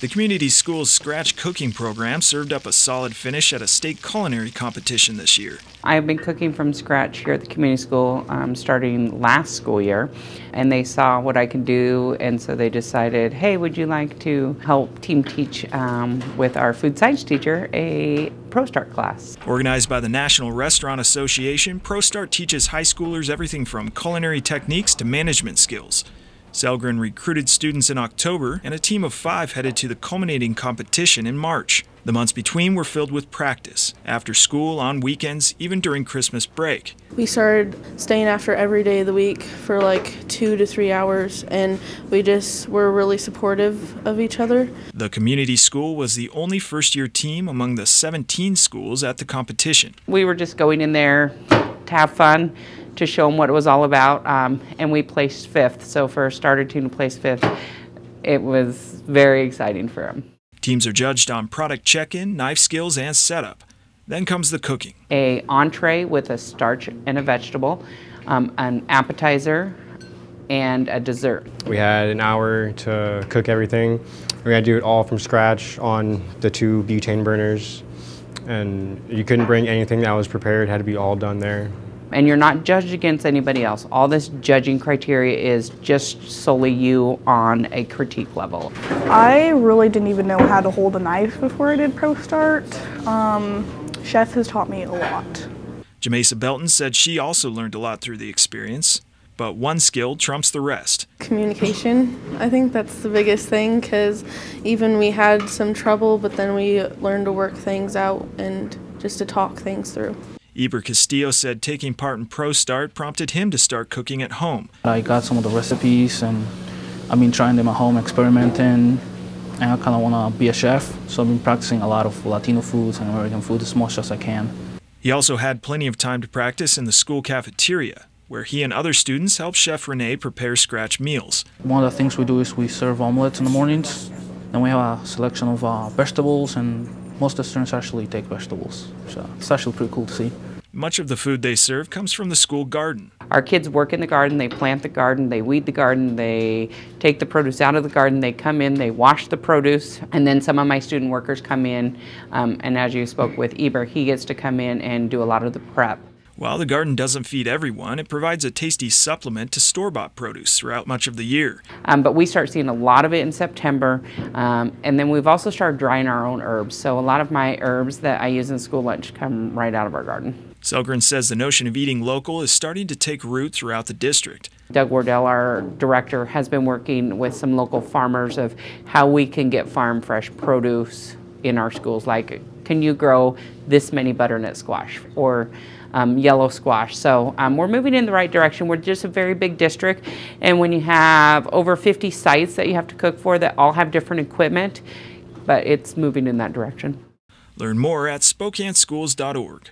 The community school's scratch cooking program served up a solid finish at a state culinary competition this year. I've been cooking from scratch here at the community school um, starting last school year, and they saw what I could do, and so they decided, hey, would you like to help team teach um, with our food science teacher a ProStart class? Organized by the National Restaurant Association, ProStart teaches high schoolers everything from culinary techniques to management skills. Sellgren recruited students in October, and a team of five headed to the culminating competition in March. The months between were filled with practice, after school, on weekends, even during Christmas break. We started staying after every day of the week for like two to three hours, and we just were really supportive of each other. The community school was the only first year team among the 17 schools at the competition. We were just going in there to have fun to show them what it was all about. Um, and we placed fifth. So for a starter team to place fifth, it was very exciting for them. Teams are judged on product check-in, knife skills, and setup. Then comes the cooking. A entree with a starch and a vegetable, um, an appetizer, and a dessert. We had an hour to cook everything. We had to do it all from scratch on the two butane burners. And you couldn't bring anything that was prepared, it had to be all done there and you're not judged against anybody else. All this judging criteria is just solely you on a critique level. I really didn't even know how to hold a knife before I did Pro Start. Um, chef has taught me a lot. Jamesa Belton said she also learned a lot through the experience, but one skill trumps the rest. Communication. I think that's the biggest thing because even we had some trouble, but then we learned to work things out and just to talk things through. Eber Castillo said taking part in ProStart prompted him to start cooking at home. I got some of the recipes and I've been trying them at home, experimenting, and I kind of want to be a chef. So I've been practicing a lot of Latino foods and American food as much as I can. He also had plenty of time to practice in the school cafeteria, where he and other students help Chef Renee prepare scratch meals. One of the things we do is we serve omelets in the mornings. Then we have a selection of uh, vegetables and most of the students actually take vegetables. So it's actually pretty cool to see. Much of the food they serve comes from the school garden. Our kids work in the garden, they plant the garden, they weed the garden, they take the produce out of the garden, they come in, they wash the produce, and then some of my student workers come in, um, and as you spoke with Eber, he gets to come in and do a lot of the prep. While the garden doesn't feed everyone, it provides a tasty supplement to store-bought produce throughout much of the year. Um, but we start seeing a lot of it in September, um, and then we've also started drying our own herbs. So a lot of my herbs that I use in school lunch come right out of our garden. Sellgren says the notion of eating local is starting to take root throughout the district. Doug Wordell, our director, has been working with some local farmers of how we can get farm fresh produce in our schools. Like, can you grow this many butternut squash? Or um, yellow squash. So um, we're moving in the right direction. We're just a very big district, and when you have over 50 sites that you have to cook for that all have different equipment, but it's moving in that direction. Learn more at SpokaneSchools.org.